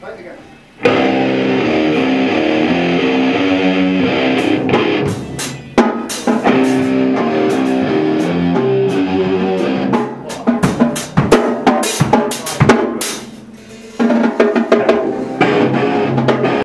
Vai ligar.